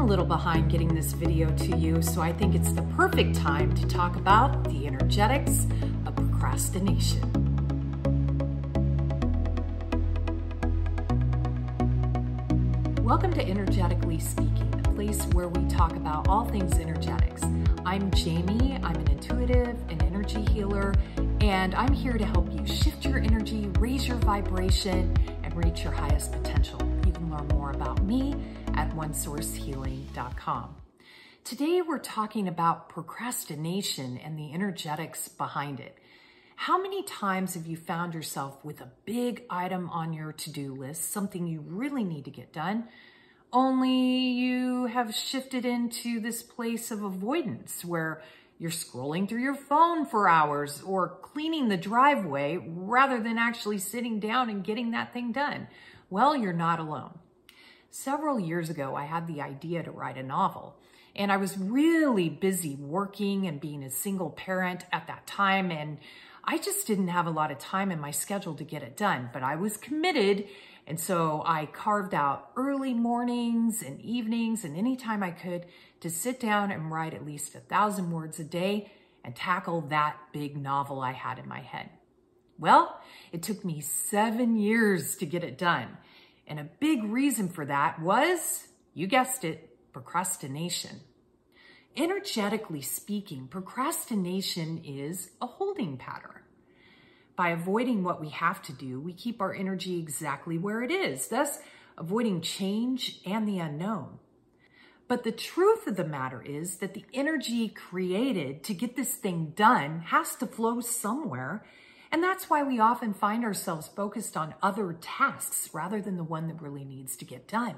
A little behind getting this video to you, so I think it's the perfect time to talk about the energetics of procrastination. Welcome to Energetically Speaking, a place where we talk about all things energetics. I'm Jamie, I'm an intuitive and energy healer, and I'm here to help you shift your energy, raise your vibration, and reach your highest potential. You can learn more about me at onesourcehealing.com. Today, we're talking about procrastination and the energetics behind it. How many times have you found yourself with a big item on your to do list, something you really need to get done, only you have shifted into this place of avoidance where you're scrolling through your phone for hours or cleaning the driveway rather than actually sitting down and getting that thing done. Well, you're not alone. Several years ago, I had the idea to write a novel. And I was really busy working and being a single parent at that time. And I just didn't have a lot of time in my schedule to get it done, but I was committed. And so I carved out early mornings and evenings and any time I could to sit down and write at least a thousand words a day and tackle that big novel I had in my head. Well, it took me seven years to get it done. And a big reason for that was, you guessed it, procrastination. Energetically speaking, procrastination is a holding pattern. By avoiding what we have to do, we keep our energy exactly where it is, thus avoiding change and the unknown. But the truth of the matter is that the energy created to get this thing done has to flow somewhere. And that's why we often find ourselves focused on other tasks rather than the one that really needs to get done.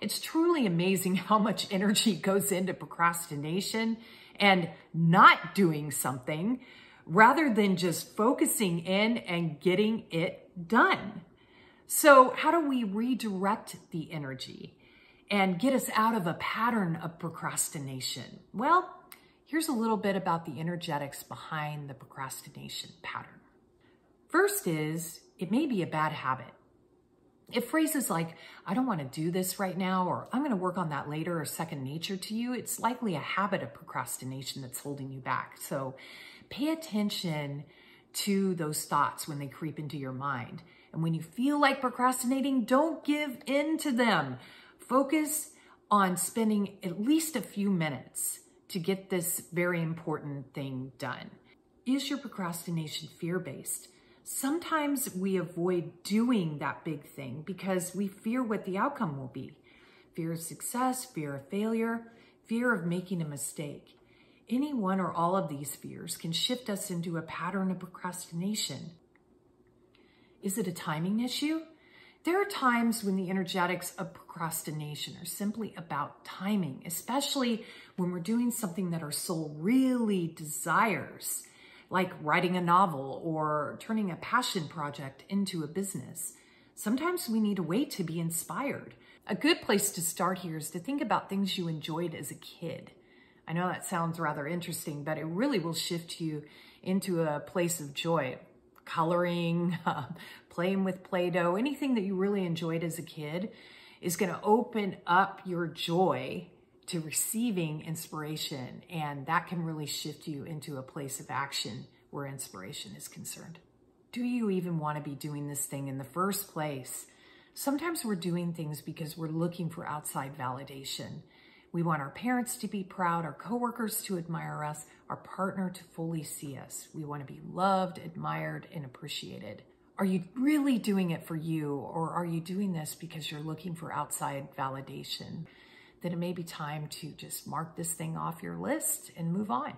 It's truly amazing how much energy goes into procrastination and not doing something rather than just focusing in and getting it done. So how do we redirect the energy? and get us out of a pattern of procrastination? Well, here's a little bit about the energetics behind the procrastination pattern. First is, it may be a bad habit. If phrases like, I don't want to do this right now, or I'm going to work on that later, are second nature to you, it's likely a habit of procrastination that's holding you back. So pay attention to those thoughts when they creep into your mind. And when you feel like procrastinating, don't give in to them. Focus on spending at least a few minutes to get this very important thing done. Is your procrastination fear-based? Sometimes we avoid doing that big thing because we fear what the outcome will be. Fear of success, fear of failure, fear of making a mistake. Any one or all of these fears can shift us into a pattern of procrastination. Is it a timing issue? There are times when the energetics of procrastination are simply about timing, especially when we're doing something that our soul really desires, like writing a novel or turning a passion project into a business. Sometimes we need to wait to be inspired. A good place to start here is to think about things you enjoyed as a kid. I know that sounds rather interesting, but it really will shift you into a place of joy coloring, uh, playing with Play-Doh, anything that you really enjoyed as a kid is going to open up your joy to receiving inspiration. And that can really shift you into a place of action where inspiration is concerned. Do you even want to be doing this thing in the first place? Sometimes we're doing things because we're looking for outside validation. We want our parents to be proud, our coworkers to admire us, our partner to fully see us. We want to be loved, admired, and appreciated. Are you really doing it for you, or are you doing this because you're looking for outside validation? Then it may be time to just mark this thing off your list and move on.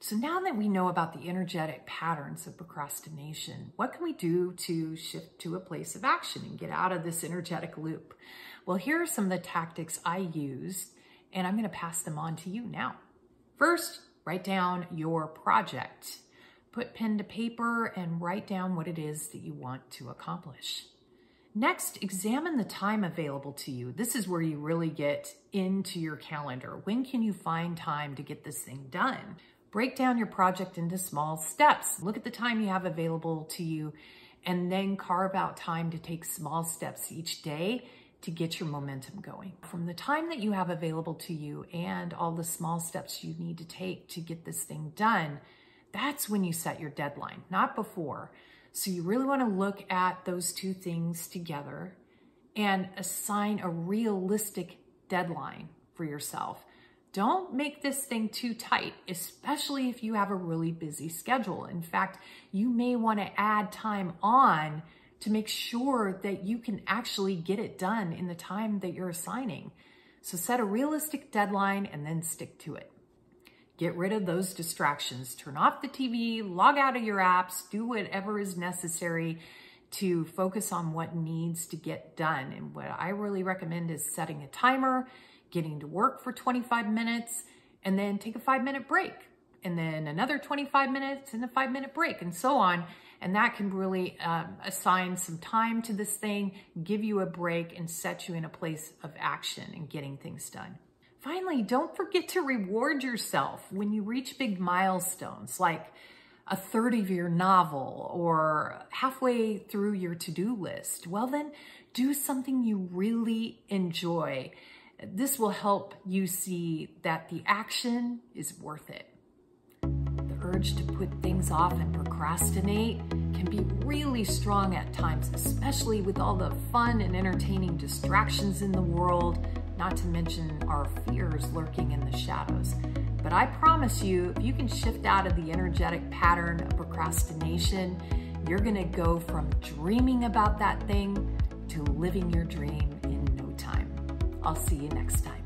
So now that we know about the energetic patterns of procrastination, what can we do to shift to a place of action and get out of this energetic loop? Well, here are some of the tactics I used and I'm going to pass them on to you now. First, write down your project. Put pen to paper and write down what it is that you want to accomplish. Next, examine the time available to you. This is where you really get into your calendar. When can you find time to get this thing done? Break down your project into small steps. Look at the time you have available to you and then carve out time to take small steps each day to get your momentum going. From the time that you have available to you and all the small steps you need to take to get this thing done, that's when you set your deadline, not before. So you really want to look at those two things together and assign a realistic deadline for yourself. Don't make this thing too tight, especially if you have a really busy schedule. In fact, you may want to add time on to make sure that you can actually get it done in the time that you're assigning. So set a realistic deadline and then stick to it. Get rid of those distractions. Turn off the TV, log out of your apps, do whatever is necessary to focus on what needs to get done. And what I really recommend is setting a timer, getting to work for 25 minutes, and then take a five minute break. And then another 25 minutes and a five minute break and so on and that can really um, assign some time to this thing, give you a break, and set you in a place of action and getting things done. Finally, don't forget to reward yourself when you reach big milestones like a third of your novel or halfway through your to-do list. Well, then do something you really enjoy. This will help you see that the action is worth it urge to put things off and procrastinate can be really strong at times, especially with all the fun and entertaining distractions in the world, not to mention our fears lurking in the shadows. But I promise you, if you can shift out of the energetic pattern of procrastination, you're gonna go from dreaming about that thing to living your dream in no time. I'll see you next time.